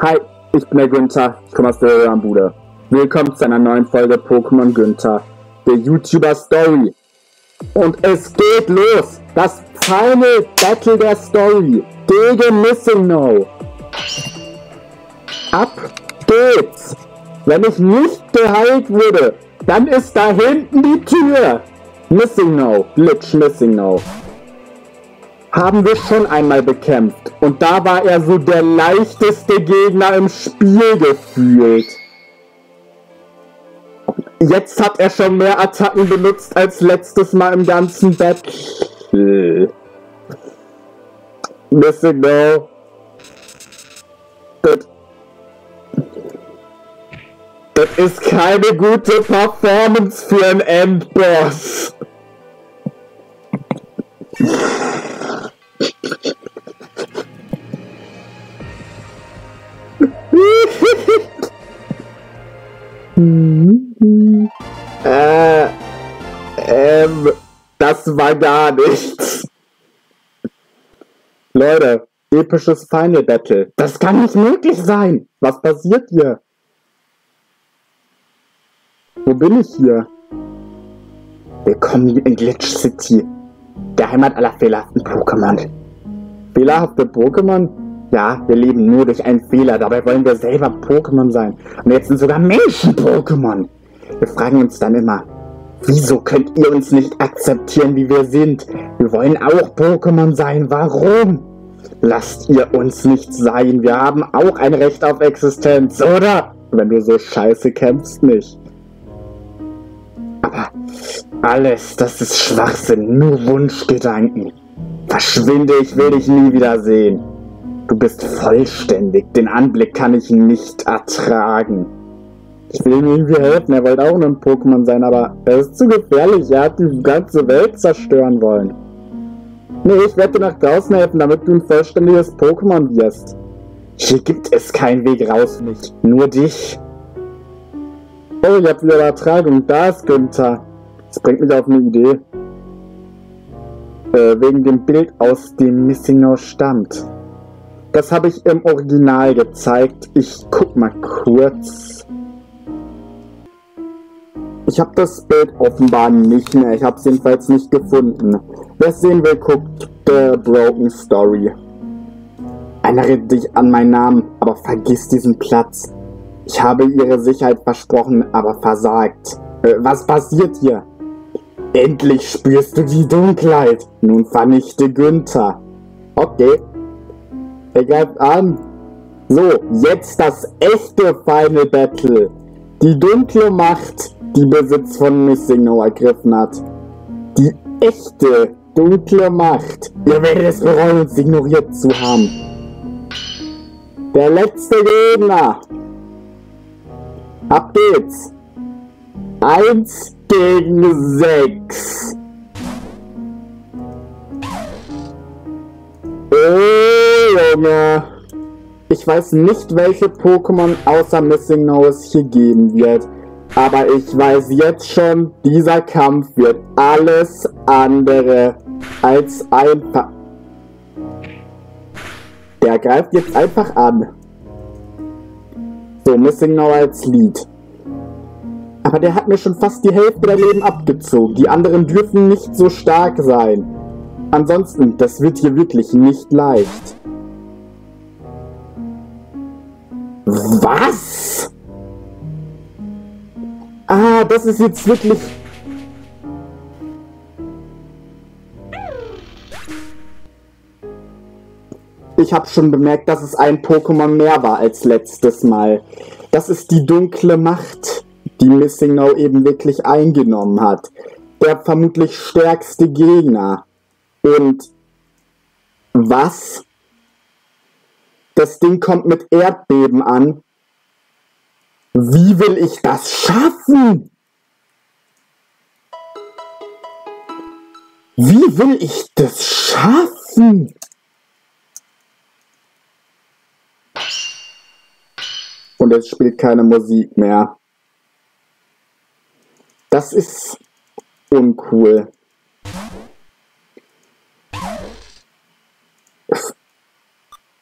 Hi, ich bin der Günther, ich komme aus der Röhrenbude. Willkommen zu einer neuen Folge Pokémon Günther, der YouTuber Story. Und es geht los! Das Final Battle der Story gegen Missing No. Ab geht's! Wenn ich nicht geheilt wurde, dann ist da hinten die Tür! Missing No, Glitch Missing No haben wir schon einmal bekämpft. Und da war er so der leichteste Gegner im Spiel gefühlt. Jetzt hat er schon mehr Attacken benutzt als letztes Mal im ganzen Battle. Missing no. Das, das ist keine gute Performance für einen Endboss. Äh, ähm, das war gar nichts. Leute, episches Final Battle. Das kann nicht möglich sein. Was passiert hier? Wo bin ich hier? Willkommen in Glitch City, der Heimat aller fehlerhaften Pokémon. Fehlerhafte Pokémon? Ja, wir leben nur durch einen Fehler, dabei wollen wir selber Pokémon sein. Und jetzt sind sogar Menschen-Pokémon. Wir fragen uns dann immer, wieso könnt ihr uns nicht akzeptieren, wie wir sind? Wir wollen auch Pokémon sein, warum? Lasst ihr uns nicht sein, wir haben auch ein Recht auf Existenz, oder? Wenn du so scheiße kämpfst, nicht. Aber alles, das ist Schwachsinn, nur Wunschgedanken. Verschwinde, ich will dich nie wiedersehen. Du bist vollständig. Den Anblick kann ich nicht ertragen. Ich will ihm irgendwie helfen. Er wollte auch nur ein Pokémon sein, aber er ist zu gefährlich. Er hat die ganze Welt zerstören wollen. Nee, ich werde dir nach draußen helfen, damit du ein vollständiges Pokémon wirst. Hier gibt es keinen Weg raus, nicht. Nur dich. Oh, ich hab wieder Übertragung. Da ist Günther. Das bringt mich auf eine Idee. Äh, wegen dem Bild, aus dem Missing No stammt. Das habe ich im Original gezeigt. Ich guck mal kurz. Ich habe das Bild offenbar nicht mehr. Ich habe es jedenfalls nicht gefunden. Wer sehen will, guckt The Broken Story. Erinnere dich an meinen Namen, aber vergiss diesen Platz. Ich habe ihre Sicherheit versprochen, aber versagt. Äh, was passiert hier? Endlich spürst du die Dunkelheit. Nun vernichte Günther. Okay, er greift an. So, jetzt das echte Final Battle. Die dunkle Macht, die Besitz von Missing No ergriffen hat. Die echte dunkle Macht. Ihr werdet es bereuen, uns ignoriert zu haben. Der letzte Gegner. Ab geht's. Eins gegen sechs. Oh, Junge. Ich weiß nicht, welche Pokémon außer Missing No es hier geben wird. Aber ich weiß jetzt schon, dieser Kampf wird alles andere als einfach. Der greift jetzt einfach an. So, Missing No als Lied. Aber der hat mir schon fast die Hälfte der Leben abgezogen. Die anderen dürfen nicht so stark sein. Ansonsten, das wird hier wirklich nicht leicht. Was? Ah, das ist jetzt wirklich... Ich habe schon bemerkt, dass es ein Pokémon mehr war als letztes Mal. Das ist die dunkle Macht, die Missing No eben wirklich eingenommen hat. Der vermutlich stärkste Gegner. Und was? Das Ding kommt mit Erdbeben an. Wie will ich das schaffen? Wie will ich das schaffen? Und es spielt keine Musik mehr. Das ist uncool.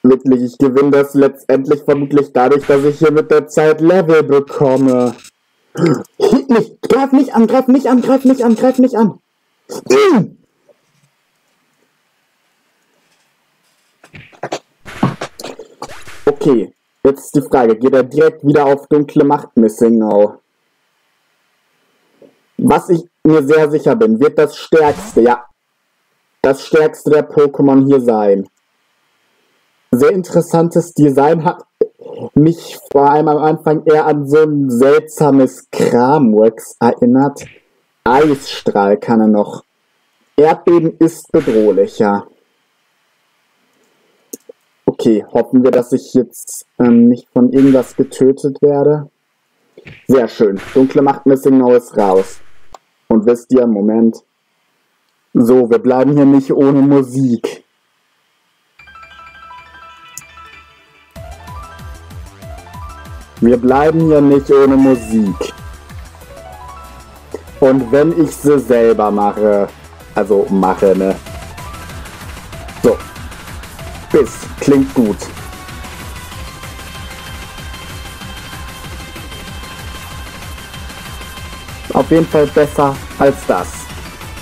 Wirklich, ich gewinne das letztendlich vermutlich dadurch, dass ich hier mit der Zeit Level bekomme. Hit mich! Greif mich an, greif mich an, greif mich an, greif mich an! Okay, jetzt ist die Frage, geht er direkt wieder auf dunkle Macht Missing Now? Was ich mir sehr sicher bin, wird das stärkste, ja, das stärkste der Pokémon hier sein. Sehr interessantes Design hat mich vor allem am Anfang eher an so ein seltsames Kramworks erinnert. Eisstrahl kann er noch. Erdbeben ist bedrohlicher. Okay, hoffen wir, dass ich jetzt ähm, nicht von irgendwas getötet werde. Sehr schön. Dunkle Macht Missing ist raus. Und wisst ihr, Moment. So, wir bleiben hier nicht ohne Musik. Wir bleiben hier nicht ohne Musik. Und wenn ich sie selber mache, also mache, ne? So. Bis. Klingt gut. Auf jeden Fall besser als das.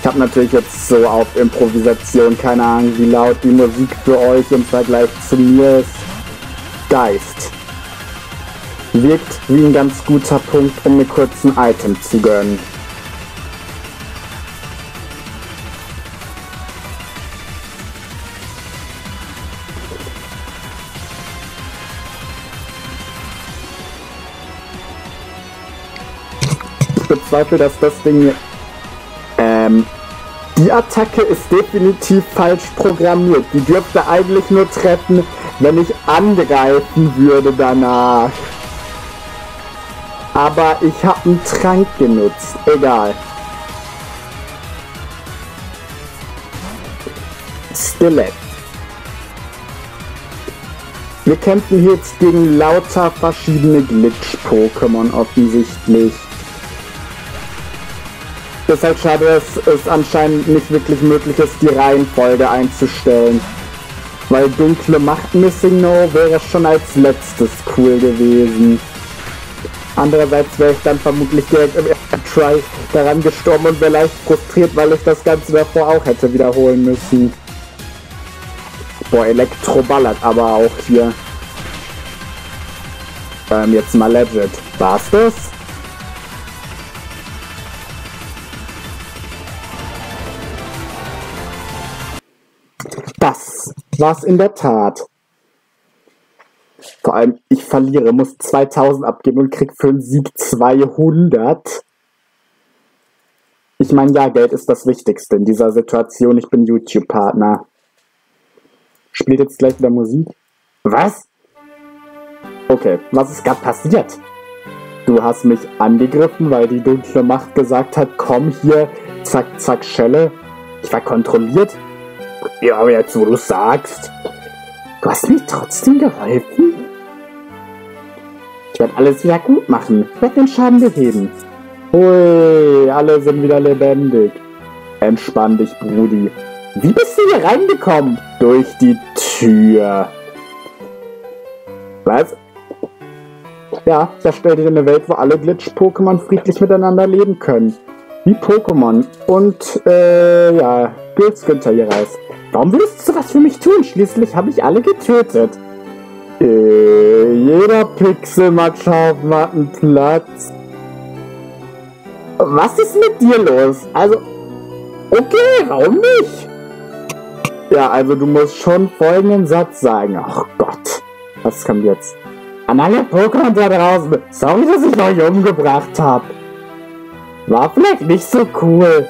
Ich habe natürlich jetzt so auf Improvisation keine Ahnung, wie laut die Musik für euch im Vergleich zu mir ist. Geist. Wirkt wie ein ganz guter Punkt, um mir kurz ein Item zu gönnen. Bezweifle, dass das Ding. Ähm... Die Attacke ist definitiv falsch programmiert. Die dürfte eigentlich nur treffen, wenn ich angreifen würde danach. Aber ich habe einen Trank genutzt. Egal. Skelett. Wir kämpfen jetzt gegen lauter verschiedene Glitch-Pokémon offensichtlich. Halt schade, dass es anscheinend nicht wirklich möglich ist, die Reihenfolge einzustellen. Weil dunkle Macht Missing No wäre schon als letztes cool gewesen. Andererseits wäre ich dann vermutlich direkt im ersten Try daran gestorben und wäre leicht frustriert, weil ich das Ganze davor auch hätte wiederholen müssen. Boah, Elektro ballert aber auch hier. Ähm, jetzt mal legit. War's das? Das war's in der Tat. Vor allem, ich verliere, muss 2000 abgeben und krieg für einen Sieg 200. Ich meine, ja, Geld ist das Wichtigste in dieser Situation. Ich bin YouTube-Partner. Spielt jetzt gleich wieder Musik? Was? Okay, was ist gerade passiert? Du hast mich angegriffen, weil die dunkle Macht gesagt hat, komm hier, zack, zack, Schelle. Ich war kontrolliert. Ja, aber jetzt, wo du sagst. Du hast mir trotzdem geholfen? Ich werde alles wieder gut machen. Ich werde den Schaden beheben. Hui, alle sind wieder lebendig. Entspann dich, Brudi. Wie bist du hier reingekommen? Durch die Tür. Was? Ja, ich erstelle dir eine Welt, wo alle Glitch-Pokémon friedlich miteinander leben können. Wie Pokémon. Und, äh, ja, Günther hier raus. Warum willst du was für mich tun? Schließlich habe ich alle getötet. Äh, jeder Pixelmatschhaufen hat einen Platz. Was ist mit dir los? Also, okay, warum nicht? Ja, also du musst schon folgenden Satz sagen. Ach Gott, was kommt jetzt? An alle Pokémon da draußen, sorry, dass ich euch umgebracht habe. War vielleicht nicht so cool.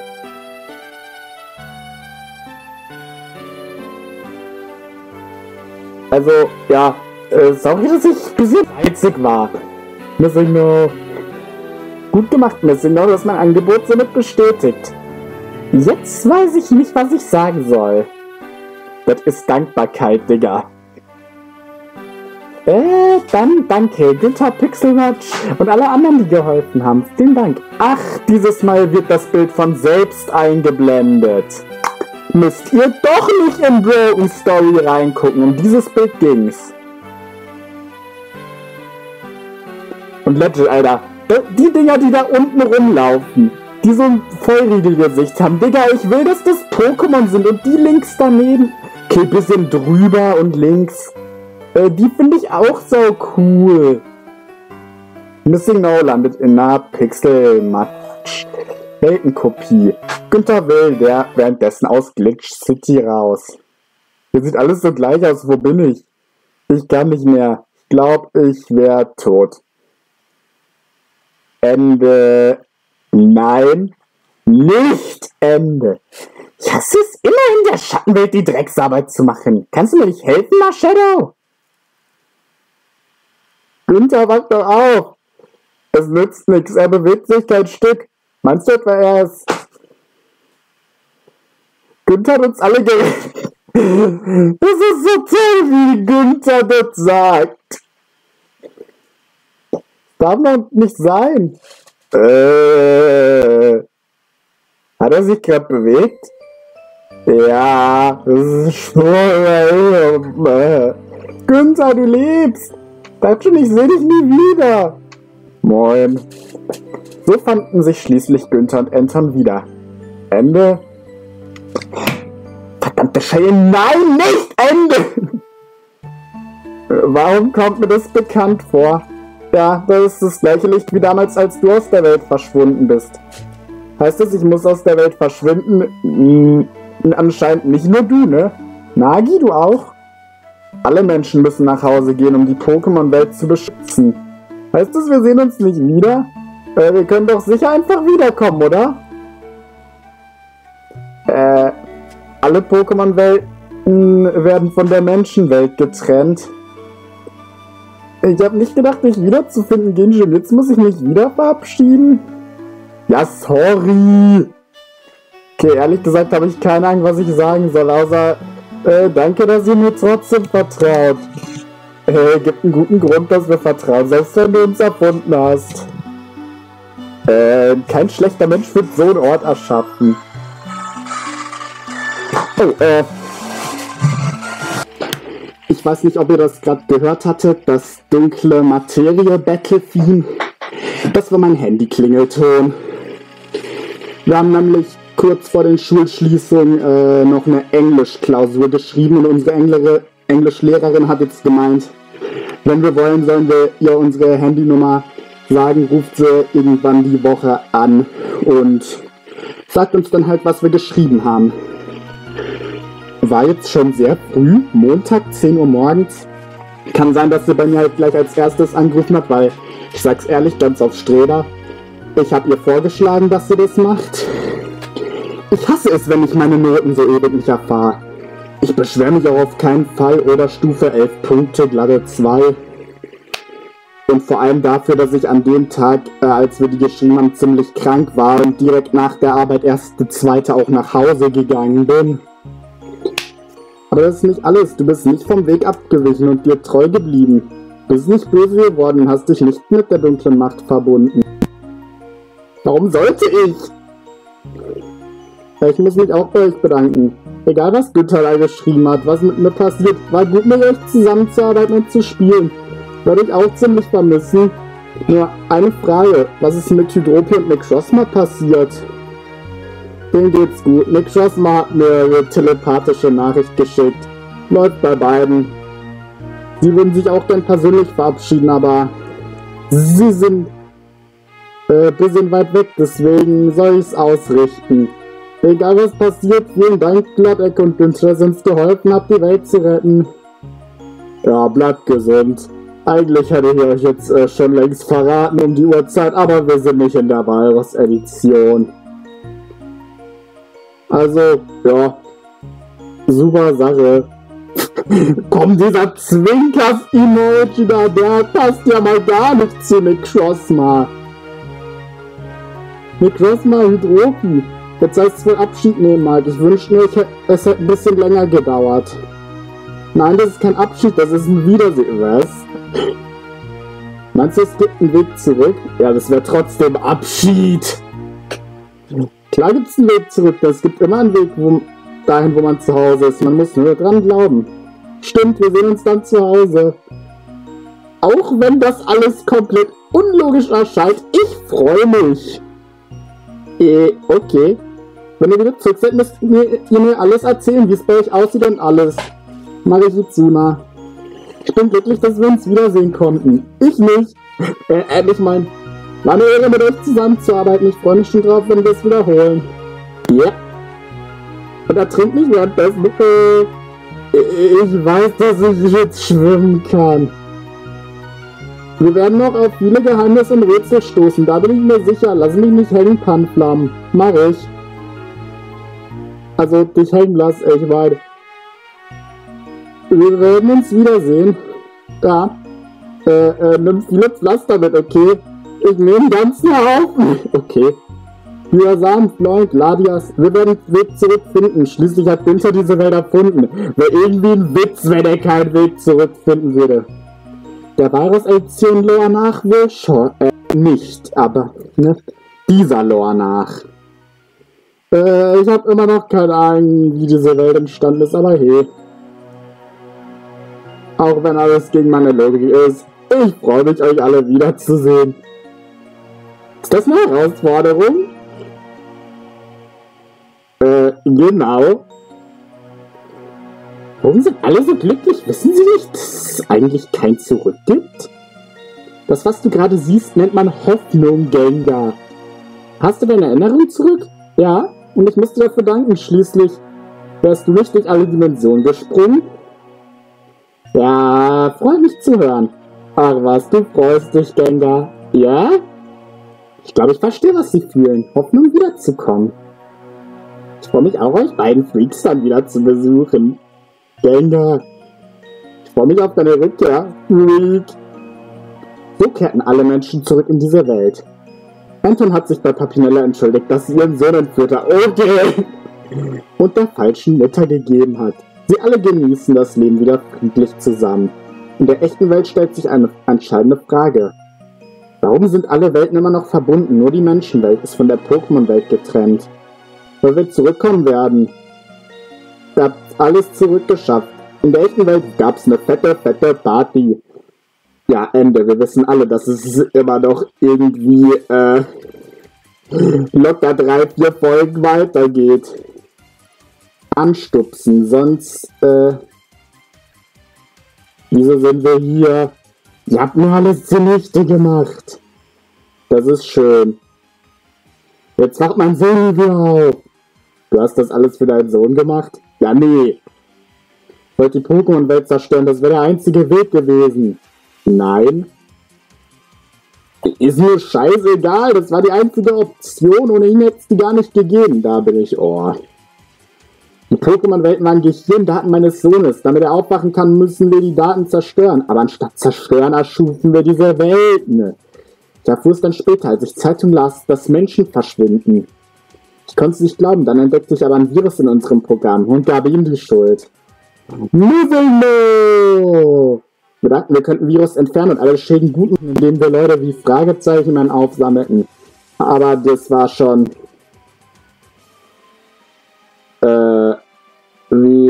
Also, ja, äh, sorry, dass ich ein bisschen reizig war. Missing No. Gut gemacht, Missing No, dass mein Angebot somit bestätigt. Jetzt weiß ich nicht, was ich sagen soll. Das ist Dankbarkeit, Digga. Äh, dann danke, Günther Pixelmatch und alle anderen, die geholfen haben. Vielen Dank. Ach, dieses Mal wird das Bild von selbst eingeblendet. Müsst ihr doch nicht in Broken Story reingucken. Um dieses Bild ging's. Und Legend, Alter. Die Dinger, die da unten rumlaufen, die so ein Vollriegelgesicht haben. Digga, ich will, dass das Pokémon sind und die links daneben. Okay, bisschen drüber und links. Äh, die finde ich auch so cool. Missing No landet in einer Pixel-Match. Weltenkopie. Günther Will, der währenddessen aus Glitch City raus. Hier sieht alles so gleich aus. Wo bin ich? Ich kann nicht mehr. Ich glaube, ich wäre tot. Ende. Nein, nicht Ende. Ich hasse es immer in der Schattenwelt die Drecksarbeit zu machen. Kannst du mir nicht helfen, Shadow? Günther, wach doch auf. Es nützt nichts, er bewegt sich kein Stück. Meinst du etwa, er ist... Günther hat uns alle gerettet. Das ist so toll, wie Günther das sagt. Darf doch nicht sein. Äh, hat er sich gerade bewegt? Ja, das ist Spur. Günther, du lebst. Sag schon, ich sehe dich nie wieder. Moin. So fanden sich schließlich Günther und Anton wieder. Ende. Verdammte Scheiße, nein, nicht Ende! Warum kommt mir das bekannt vor? Ja, das ist das gleiche Licht wie damals, als du aus der Welt verschwunden bist. Heißt es, ich muss aus der Welt verschwinden? Hm, anscheinend nicht nur du, ne? Nagi, du auch? Alle Menschen müssen nach Hause gehen, um die Pokémon-Welt zu beschützen. Heißt es, wir sehen uns nicht wieder? Äh, wir können doch sicher einfach wiederkommen, oder? Äh, alle Pokémon-Welten werden von der Menschenwelt getrennt. Ich habe nicht gedacht, dich wiederzufinden, Genjin. Jetzt muss ich mich wieder verabschieden. Ja, sorry. Okay, ehrlich gesagt habe ich keine Ahnung, was ich sagen soll, außer äh, danke, dass ihr mir trotzdem vertraut. Äh, gibt einen guten Grund, dass wir vertrauen, selbst wenn du uns erfunden hast. Äh, kein schlechter Mensch wird so einen Ort erschaffen. Oh, äh. Ich weiß nicht, ob ihr das gerade gehört hattet, das dunkle Materie-Battle-Theme. Das war mein Handy-Klingelton. Wir haben nämlich kurz vor den Schulschließungen äh, noch eine Englischklausur geschrieben und unsere Engl Englischlehrerin hat jetzt gemeint, wenn wir wollen, sollen wir ihr unsere Handynummer sagen, ruft sie irgendwann die Woche an und sagt uns dann halt, was wir geschrieben haben. War jetzt schon sehr früh, Montag, 10 Uhr morgens. Kann sein, dass sie bei mir halt gleich als erstes angerufen hat, weil ich sag's ehrlich, ganz auf Streber. Ich habe ihr vorgeschlagen, dass sie das macht. Ich hasse es, wenn ich meine Noten so ewig nicht erfahre. Ich beschwere mich auch auf keinen Fall oder Stufe 11 Punkte, glatte 2. Und vor allem dafür, dass ich an dem Tag, äh, als wir die geschrieben haben, ziemlich krank war und direkt nach der Arbeit erst die zweite auch nach Hause gegangen bin. Aber das ist nicht alles. Du bist nicht vom Weg abgewichen und dir treu geblieben. Du bist nicht böse geworden und hast dich nicht mit der dunklen Macht verbunden. Warum sollte ich? Ich muss mich auch bei euch bedanken. Egal was da geschrieben hat, was mit mir passiert, war gut mit euch zusammenzuarbeiten und zu spielen. Würde ich auch ziemlich vermissen. Nur eine Frage, was ist mit Hydropi und Nick Schrossma passiert? Denen geht's gut. Nick Schrossma hat mir eine telepathische Nachricht geschickt. Läuft bei beiden. Sie würden sich auch gern persönlich verabschieden, aber sie sind äh, bisschen weit weg, deswegen soll ich's ausrichten. Egal was passiert, vielen Dank, Glatteck und Günther, dass uns geholfen habt, die Welt zu retten. Ja, bleibt gesund. Eigentlich hätte ich euch jetzt äh, schon längst verraten um die Uhrzeit, aber wir sind nicht in der Virus-Edition. Also, ja, super Sache. Komm, dieser Zwinkers-Emoji da, der passt ja mal gar nicht zu. Nick Schrossmar Hydropi. Jetzt heißt es wohl Abschied nehmen, Mike. Ich wünschte mir, es hätte ein bisschen länger gedauert. Nein, das ist kein Abschied, das ist ein Wiedersehen. Was? Meinst du, es gibt einen Weg zurück? Ja, das wäre trotzdem Abschied. Klar gibt es einen Weg zurück. Es gibt immer einen Weg, wo dahin, wo man zu Hause ist. Man muss nur dran glauben. Stimmt, wir sehen uns dann zu Hause. Auch wenn das alles komplett unlogisch erscheint, ich freue mich. Äh, okay. Wenn ihr wieder zurück seid, müsst ihr, mir alles erzählen, wie es bei euch aussieht und alles. Marihitsuna. Ich bin glücklich, dass wir uns wiedersehen konnten. Ich nicht. Äh, äh mein, war eine Ehre, mit euch zusammenzuarbeiten. Ich freue mich schon drauf, wenn wir es wiederholen. Ja. Und er trinkt nicht währenddessen. Äh, ich weiß, dass ich jetzt schwimmen kann. Wir werden noch auf viele Geheimnisse und Rätsel stoßen, da bin ich mir sicher. Lass mich nicht hängen, Panflam. Mach ich. Also, dich hängen lass, ich weit. Wir werden uns wiedersehen. Ja. Äh, äh, nimm viele Pflaster mit, okay? Ich nehme ganzen Haufen. Okay. Hyosam, Floyd, Ladias, wir werden den Weg zurückfinden. Schließlich hat Winter diese Welt erfunden. Wäre irgendwie ein Witz, wenn er keinen Weg zurückfinden würde. Der Virus Edition Lore nach will schon, äh, nicht, aber, ne, dieser Lore nach. Äh, ich habe immer noch keine Ahnung, wie diese Welt entstanden ist, aber hey. Auch wenn alles gegen meine Logik ist, ich freue mich, euch alle wiederzusehen. Ist das eine Herausforderung? Äh, genau. Warum sind alle so glücklich? Wissen Sie nicht, dass es eigentlich kein Zurück gibt? Das, was du gerade siehst, nennt man Hoffnung, Gengar. Hast du deine Erinnerung zurück? Ja, und ich musste dafür danken. Schließlich wärst du nicht durch alle Dimensionen gesprungen. Ja, freut mich zu hören. Ach was, du freust dich, Gengar. Ja? Ich glaube, ich verstehe, was sie fühlen. Hoffnung wiederzukommen. Ich freue mich auch, euch beiden Freaks dann wieder zu besuchen. Gengar. Ich freue mich auf deine Rückkehr. Freak. So kehrten alle Menschen zurück in diese Welt. Anton hat sich bei Papinella entschuldigt, dass sie ihren Sohn entführt hat. Okay. Und der falschen Mutter gegeben hat. Sie alle genießen das Leben wieder friedlich zusammen. In der echten Welt stellt sich eine entscheidende Frage. Warum sind alle Welten immer noch verbunden? Nur die Menschenwelt ist von der Pokémon-Welt getrennt. Weil wir zurückkommen werden. Ihr habt alles zurückgeschafft. In der echten Welt gab es eine fette, fette Party. Ja, Ende. Wir wissen alle, dass es immer noch irgendwie äh, locker drei, vier Folgen weitergeht. Anstupsen, sonst äh, Wieso sind wir hier? Ihr habt mir alles zunichte gemacht. Das ist schön. Jetzt wacht mein Sohn wieder auf. Du hast das alles für deinen Sohn gemacht? Ja, nee. Ich wollte die Pokémon-Welt zerstören, das wäre der einzige Weg gewesen. Nein. Ist mir scheißegal, das war die einzige Option, ohne ihn hätte es die gar nicht gegeben. Da bin ich, oh. Die Pokémon-Welten waren Gehirndaten meines Sohnes. Damit er aufwachen kann, müssen wir die Daten zerstören. Aber anstatt zerstören, erschufen wir diese Welten. Ich erfuhr es dann später, als ich Zeitung las, dass Menschen verschwinden. Ich konnte es nicht glauben, dann entdeckte ich aber ein Virus in unserem Programm und gab ihm die Schuld. Muselmo! Wir dachten, wir könnten Virus entfernen und alle Schäden guten, indem wir Leute wie Fragezeichen aufsammelten. Aber das war schon äh,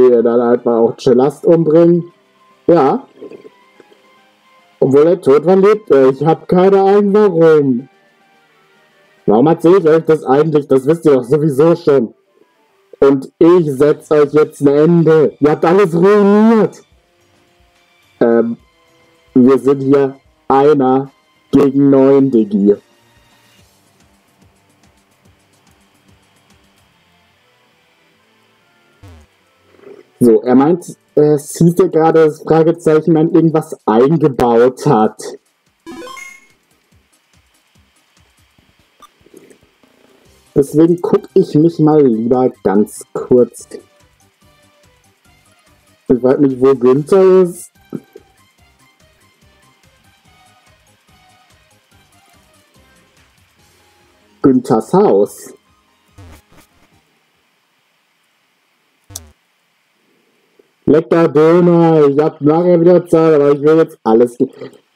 wie dann halt mal auch Cellast umbringen. Ja. Obwohl er tot war, lebt er. Ich habe keine Ahnung warum. Warum erzähle ich euch das eigentlich? Das wisst ihr doch sowieso schon. Und ich setze euch jetzt ein Ende. Ihr habt alles ruiniert. Ähm, wir sind hier einer gegen neun, Digi. Er meint, es hieß ja gerade, das Fragezeichen man irgendwas eingebaut hat. Deswegen gucke ich mich mal lieber ganz kurz. Ich weiß nicht, wo Günther ist. Günthers Haus. Lecker Döner, ich hab nachher wieder Zeit, aber ich will jetzt alles.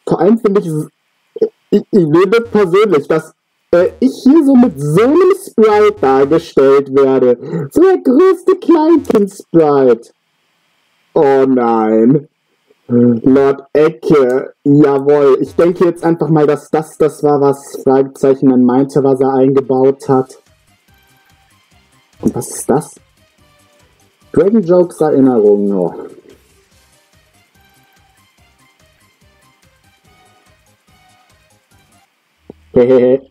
Vor allem finde ich, ich, ich nehme persönlich, dass äh, ich hier so mit so einem Sprite dargestellt werde. So der größte Kleinkind-Sprite. Oh nein. Lord Ecke, jawohl. Ich denke jetzt einfach mal, dass das das war, was Fragezeichen dann meinte, was er eingebaut hat. Und was ist das? Dragon Jokes Erinnerung, oh. Hehehe.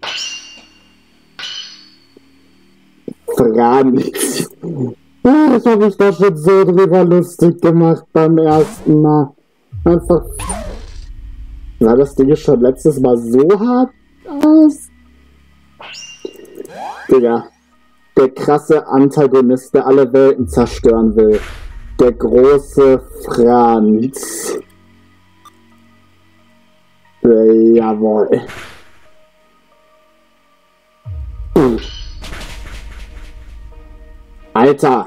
Franz. Ich habe mich da schon so drüber lustig gemacht beim ersten Mal. Einfach. Sah das Ding schon letztes Mal so hart aus? Digga. Der krasse Antagonist, der alle Welten zerstören will. Der große Franz. Äh, jawohl. Alter.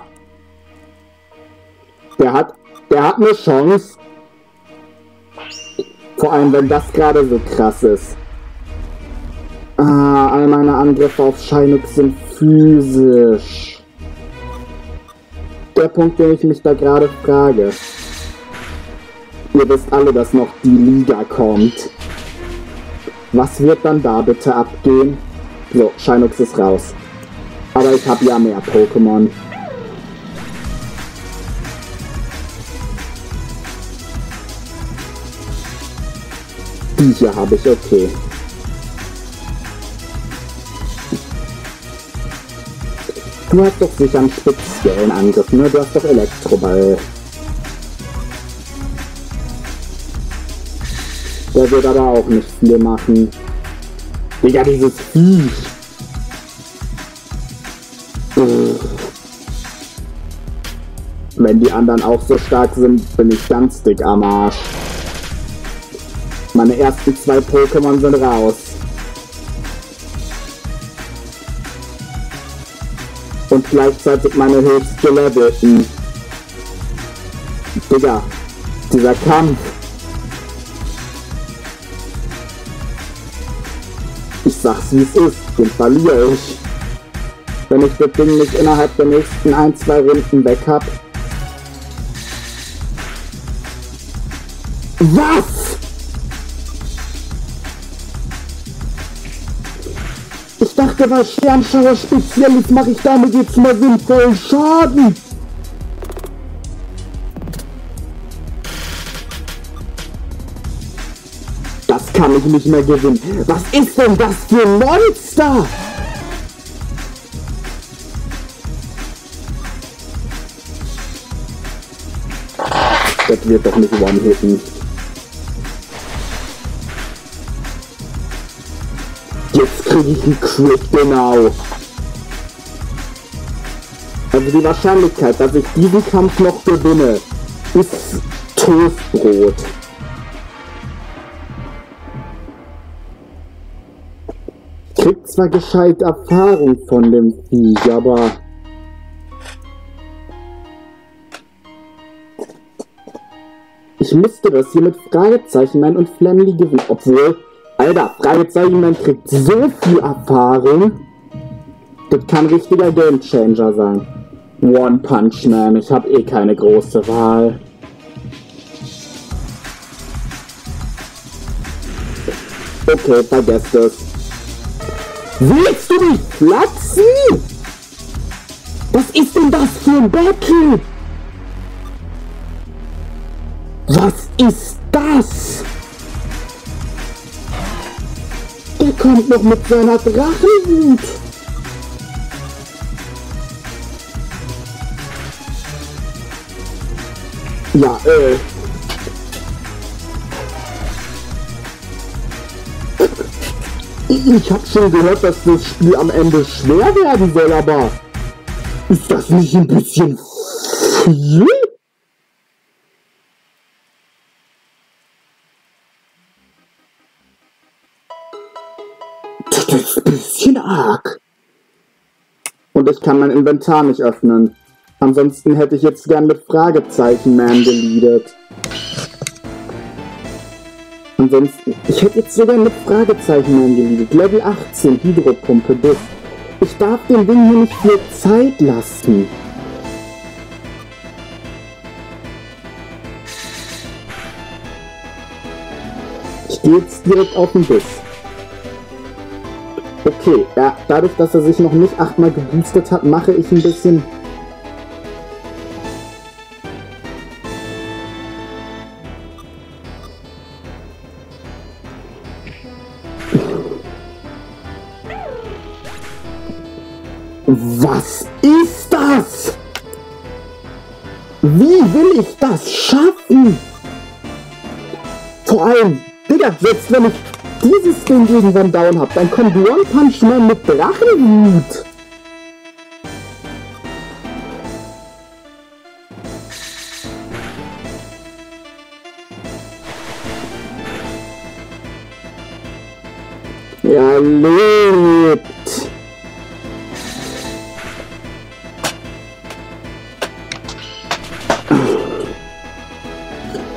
Der hat, der hat eine Chance. Vor allem, wenn das gerade so krass ist. Ah, all meine Angriffe auf Scheinux sind physisch. Der Punkt, den ich mich da gerade frage. Ihr wisst alle, dass noch die Liga kommt. Was wird dann da bitte abgehen? So, Scheinux ist raus. Aber ich habe ja mehr Pokémon. Die hier habe ich, okay. Du hast doch sicher einen speziellen Angriff, ne? Du hast doch Elektroball. Der wird aber auch nicht viel machen. Digga, dieses Viech. Wenn die anderen auch so stark sind, bin ich ganz dick am Arsch. Meine ersten zwei Pokémon sind raus. Und gleichzeitig meine höchst gelevelten. Digga, dieser Kampf. Ich sag's wie es ist, den verliere ich. Wenn ich das Ding nicht innerhalb der nächsten ein, zwei Runden weg hab. Was? Ich dachte, weil Sternschauer speziell ist, mache ich damit jetzt mal sinnvollen Schaden. Das kann ich nicht mehr gewinnen. Was ist denn das für ein Monster? Das wird doch nicht one-hitten. Kriege ich einen Crit, genau. Also die Wahrscheinlichkeit, dass ich diesen Kampf noch gewinne, ist Toastbrot. Kriegt zwar gescheit Erfahrung von dem Viech, aber Ich müsste das hier mit Fragezeichen und Flamly gewinnen. Obwohl, Alter, Fragezeichen kriegt so viel Erfahrung. Das kann richtiger Gamechanger sein. One Punch Man, ich habe eh keine große Wahl. Okay, vergesst es. Willst du mich platzen? Was ist denn das für ein Battle? Was ist das? Kommt noch mit seiner Drachenwut. Ja, äh. Ich hab schon gehört, dass das Spiel am Ende schwer werden soll, aber ist das nicht ein bisschen viel? Arg. Und ich kann mein Inventar nicht öffnen. Ansonsten hätte ich jetzt gern mit Fragezeichen Man geleadet. Ansonsten, ich hätte jetzt sogar mit Fragezeichen eingelegt. Level 18, Hydropumpe bis. Ich darf dem Ding hier nicht viel Zeit lassen. Ich gehe jetzt direkt auf den Biss. Okay, ja, dadurch, dass er sich noch nicht achtmal geboostet hat, mache ich ein bisschen Was ist das? Wie will ich das schaffen? Vor allem, Digga, selbst wenn ich Ding irgendwann down hab, dann kommt One Punch Man mit Drachenwut. Er lebt.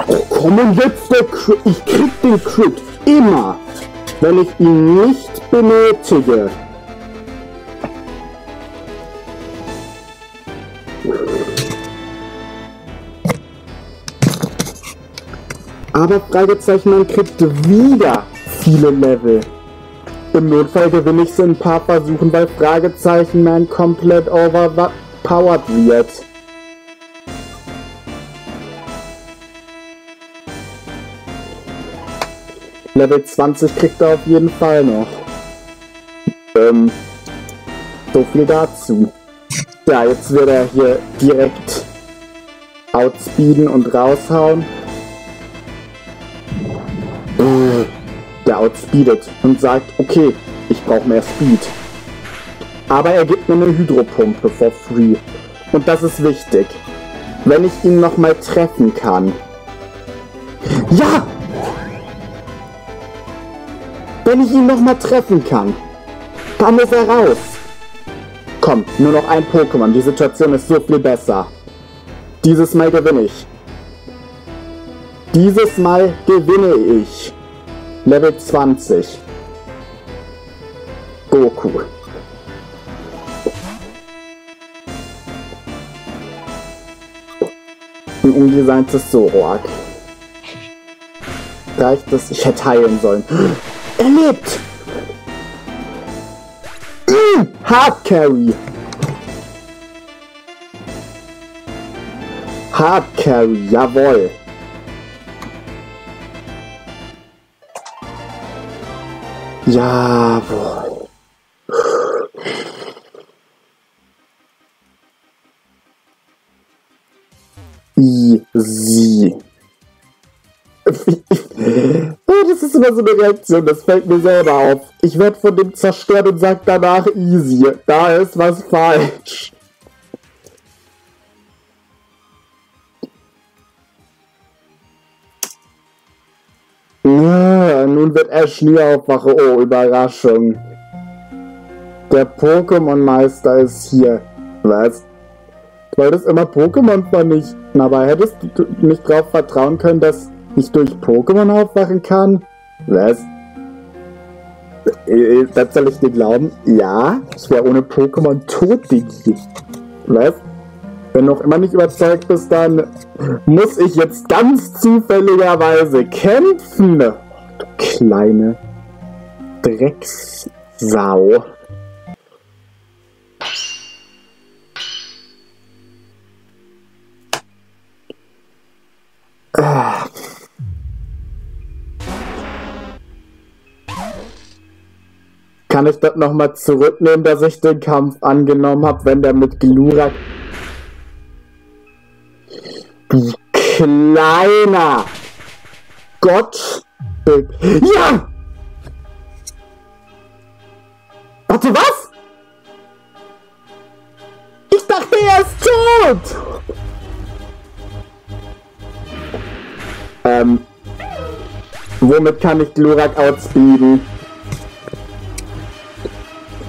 Oh, komm jetzt der Crit. Ich krieg den Crit immer, wenn ich ihn nicht benötige. Aber Fragezeichen, man kriegt wieder viele Level. Im Notfall gewinne ich so ein paar Versuchen, weil Fragezeichen Man komplett overpowered wird. Level 20 kriegt er auf jeden Fall noch. Ähm, so viel dazu. Ja, jetzt wird er hier direkt outspeeden und raushauen. Der outspeedet und sagt, okay, ich brauche mehr Speed. Aber er gibt mir eine Hydropumpe for free. Und das ist wichtig. Wenn ich ihn nochmal treffen kann. Ja! Wenn ich ihn nochmal treffen kann, dann ist er raus. Komm, nur noch ein Pokémon. Die Situation ist so viel besser. Dieses Mal gewinne ich. Dieses Mal gewinne ich. Level 20. Goku. Ein undesigntes Zoroark. Reicht es? Ich hätte heilen sollen. Lebt! Mm, Hard Carry! Hard Carry, jawohl! Jawohl! Easy. Ist immer so eine Reaktion, das fällt mir selber auf. Ich werde von dem zerstört und sage danach easy. Da ist was falsch. Ja, nun wird Ash nie aufwache. Oh, Überraschung. Der Pokémon-Meister ist hier. Was? Du wolltest immer Pokémon vernichten, aber hättest du nicht darauf vertrauen können, dass ich durch Pokémon aufwachen kann? Was? Das soll ich dir glauben? Ja, ich wäre ohne Pokémon tot, Digi. Was? Wenn du noch immer nicht überzeugt bist, dann muss ich jetzt ganz zufälligerweise kämpfen. Du kleine Drecksau. Kann ich das nochmal zurücknehmen, dass ich den Kampf angenommen habe, wenn der mit Glurak... Du kleiner Gott... Ja! Warte, was? Ich dachte, er ist tot! Ähm... Womit kann ich Glurak outspeeden?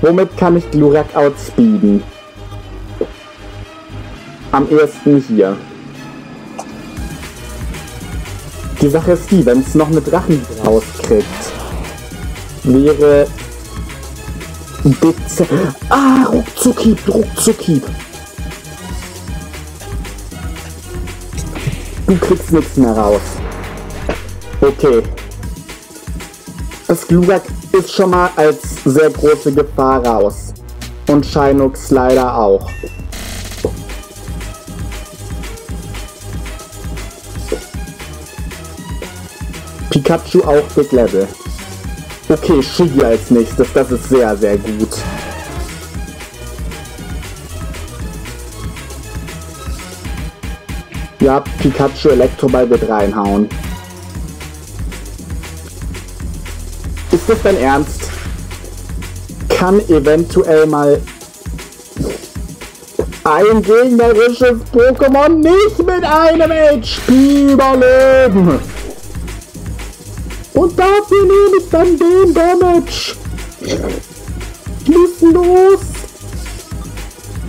Womit kann ich Glurak outspeeden? Am ersten hier. Die Sache ist die, wenn es noch eine Drachen rauskriegt, wäre Bitte. Ah, Ruckzuckieb, Ruckzuckieb. Du kriegst nichts mehr raus. Okay. Das Glurak ist schon mal als sehr große Gefahr raus. Und Shinux leider auch. Pikachu auch Big Level. Okay, Shiggy als nächstes. Das ist sehr, sehr gut. Ja, Pikachu Elektroball wird reinhauen. Ist das dein Ernst? Kann eventuell mal ein gegnerisches Pokémon nicht mit einem HP überleben? Und dafür nehme ich dann den Damage. Schließen los.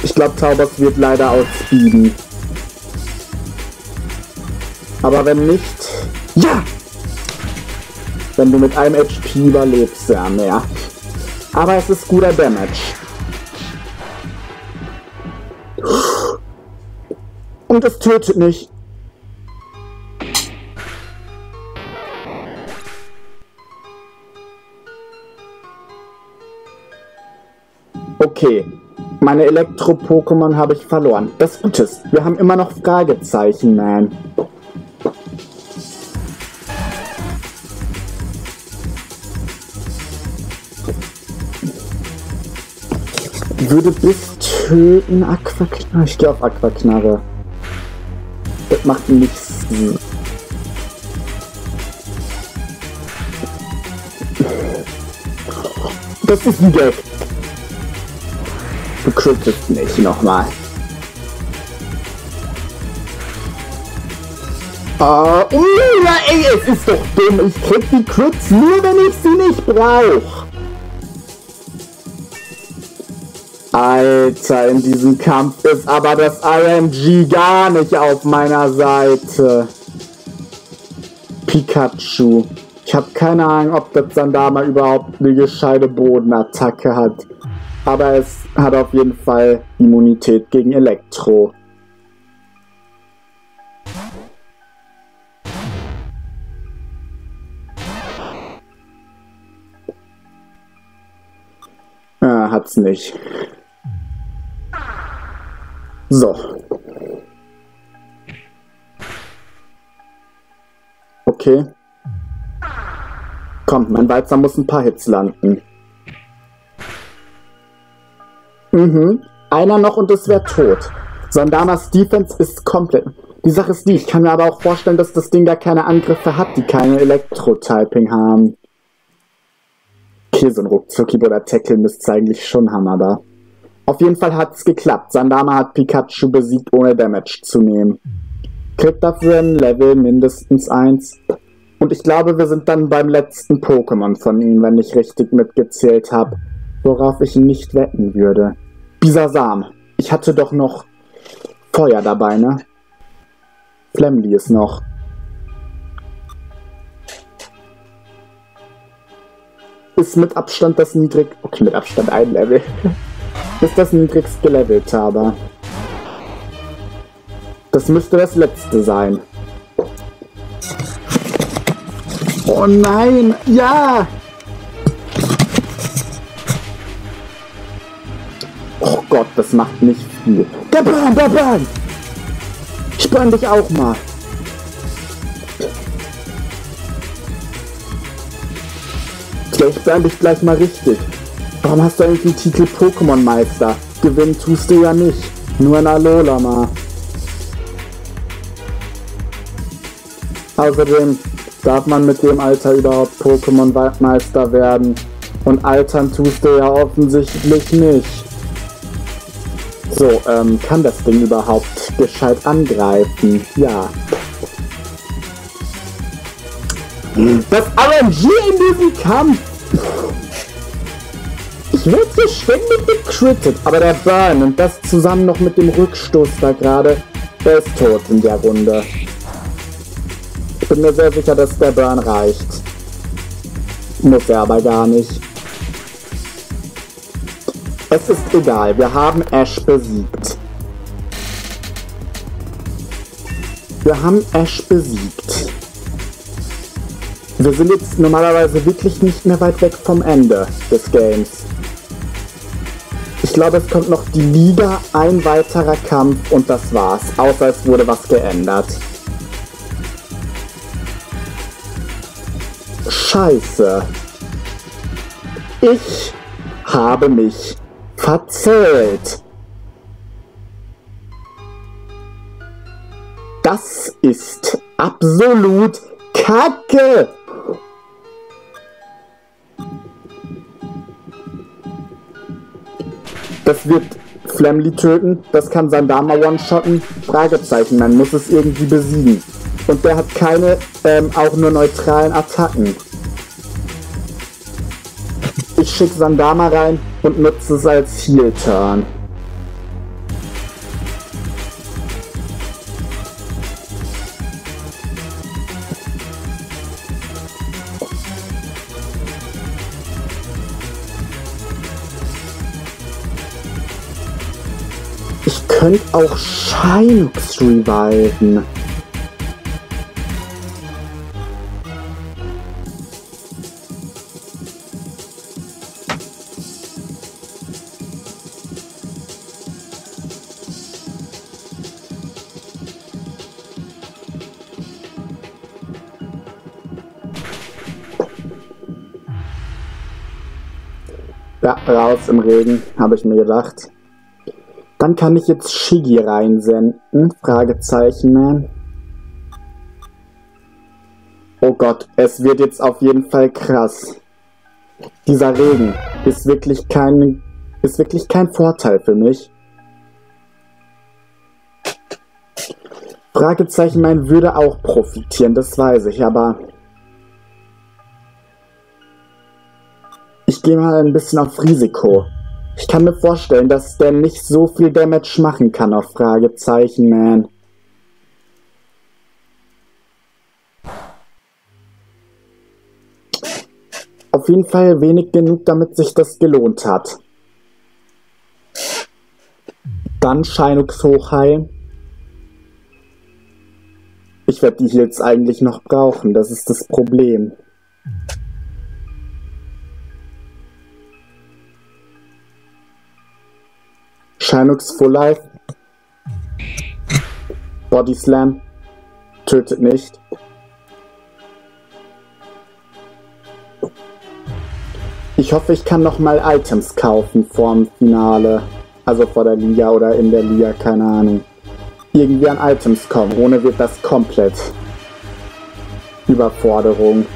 Ich glaube, Taubers wird leider outspeeden. Aber wenn nicht... Ja! Wenn du mit einem HP überlebst, ja mehr. Aber es ist guter Damage. Und es tötet nicht. Okay, meine Elektro-Pokémon habe ich verloren. Das Gute ist, wir haben immer noch Fragezeichen, man. Würde bis töten Aquaknarre. Ich gehe auf Aquaknarre. Das macht nichts. Das ist ein Gag. Du crittest nicht nochmal. Ah, uh, ja, ey, es ist doch dumm. Ich krieg die Crits nur, wenn ich sie nicht brauche. Alter, in diesem Kampf ist aber das RNG gar nicht auf meiner Seite. Pikachu. Ich habe keine Ahnung, ob das Sandama überhaupt eine gescheite Bodenattacke hat. Aber es hat auf jeden Fall Immunität gegen Elektro. Ah, hat's nicht. So. Okay. Komm, mein Walzer muss ein paar Hits landen. Mhm. Einer noch und es wäre tot. Sandamas Defense ist komplett. Die Sache ist die, ich kann mir aber auch vorstellen, dass das Ding gar keine Angriffe hat, die keine Elektro-Typing haben. Okay, so ein Ruckzucki oder Tackle müsste eigentlich schon haben, aber. Auf jeden Fall hat es geklappt. Sandama hat Pikachu besiegt, ohne Damage zu nehmen. Kriegt dafür ein Level mindestens eins. Und ich glaube, wir sind dann beim letzten Pokémon von ihm, wenn ich richtig mitgezählt habe. Worauf ich nicht wetten würde. Bisasam. Ich hatte doch noch Feuer dabei, ne? Flamly ist noch. Ist mit Abstand das niedrig... Okay, mit Abstand ein Level. ist das niedrigst gelevelte, aber... Das müsste das letzte sein. Oh nein! Ja! Oh Gott, das macht nicht viel. Der Burn, der! Ich burn dich auch mal. Ich burn dich gleich mal richtig. Warum hast du eigentlich den Titel Pokémon Meister? Gewinnen tust du ja nicht. Nur ein Alola mal. Außerdem darf man mit dem Alter überhaupt Pokémon Meister werden. Und altern tust du ja offensichtlich nicht. So, ähm, kann das Ding überhaupt gescheit angreifen? Ja. Das RNG in diesem Kampf! Ich werde hier ständig gecrittet, aber der Burn und das zusammen noch mit dem Rückstoß da gerade, der ist tot in der Runde. Ich bin mir sehr sicher, dass der Burn reicht. Muss er aber gar nicht. Es ist egal, wir haben Ash besiegt. Wir haben Ash besiegt. Wir sind jetzt normalerweise wirklich nicht mehr weit weg vom Ende des Games. Ich glaube, es kommt noch die Liga, ein weiterer Kampf und das war's. Außer es wurde was geändert. Scheiße. Ich habe mich verzählt. Das ist absolut Kacke. Das wird Flamly töten, das kann Sandama one-shotten. Fragezeichen, man muss es irgendwie besiegen. Und der hat keine, ähm, auch nur neutralen Attacken. Ich schicke Sandama rein und nutze es als Heal-Turn. Ich könnte auch Shinux reviven. Ja, raus im Regen, habe ich mir gedacht. Dann kann ich jetzt Shigi reinsenden? Fragezeichen. Oh Gott, es wird jetzt auf jeden Fall krass. Dieser Regen ist wirklich kein, ist wirklich kein Vorteil für mich. Fragezeichen mein würde auch profitieren, das weiß ich, aber Ich gehe mal ein bisschen auf Risiko. Ich kann mir vorstellen, dass der nicht so viel Damage machen kann auf Fragezeichen, man. Auf jeden Fall wenig genug, damit sich das gelohnt hat. Dann Scheinux hochheilen. Ich werde die Heals eigentlich noch brauchen, das ist das Problem. Shinux Full Life. Body Slam. Tötet nicht. Ich hoffe, ich kann noch mal Items kaufen vorm Finale. Also vor der Liga oder in der Liga, keine Ahnung. Irgendwie an Items kommen. Ohne wird das komplett Überforderung.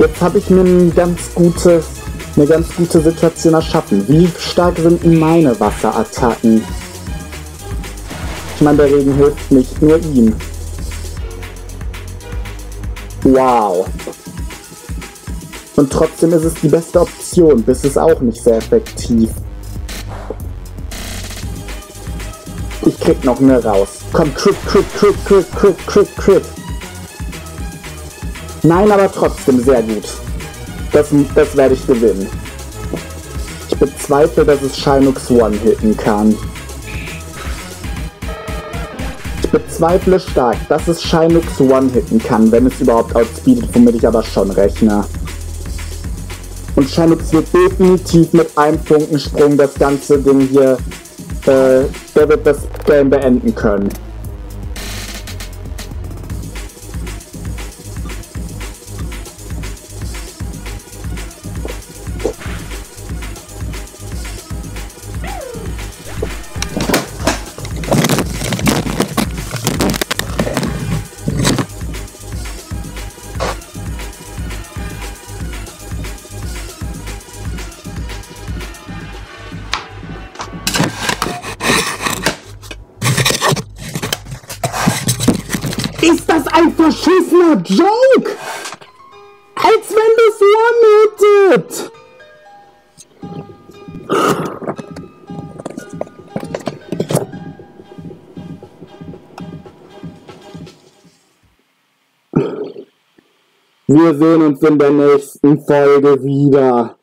Jetzt habe ich mir ein ganz gutes, eine ganz gute Situation erschaffen. Wie stark sind meine Wasserattacken? Ich meine, der Regen hilft nicht nur ihm. Wow. Und trotzdem ist es die beste Option. Bis ist auch nicht sehr effektiv. Ich krieg noch mehr raus. Komm, crit, crit, crit, crit, crit, crit, crit. Nein, aber trotzdem sehr gut. Das, das werde ich gewinnen. Ich bezweifle, dass es Shinux One-Hitten kann. Ich bezweifle stark, dass es Shinux One-Hitten kann, wenn es überhaupt outspeedet, womit ich aber schon rechne. Und Shinux wird definitiv mit einem Punkensprung das ganze Ding hier, äh, der wird das Game beenden können. Wir sehen uns in der nächsten Folge wieder.